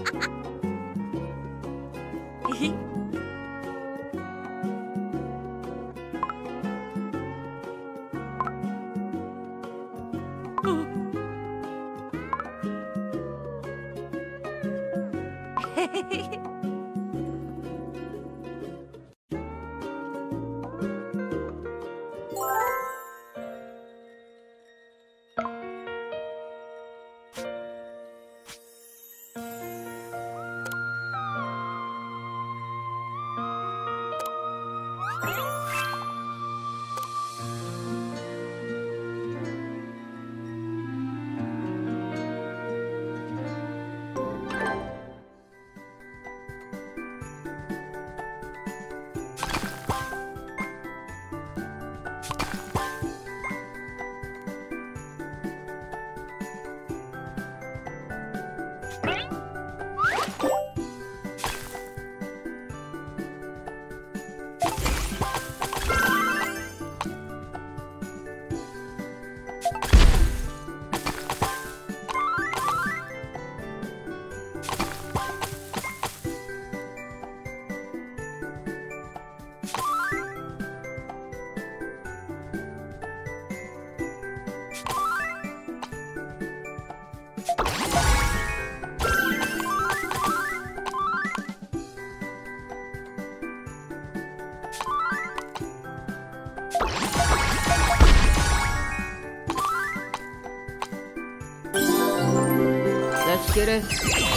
Ha ha ha! Let's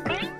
get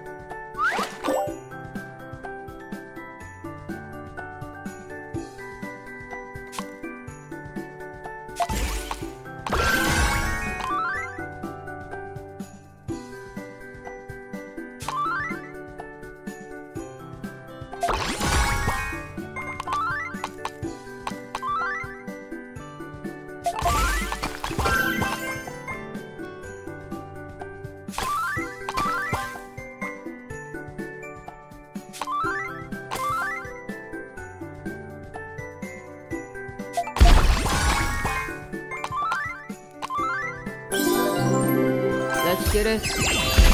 quieres.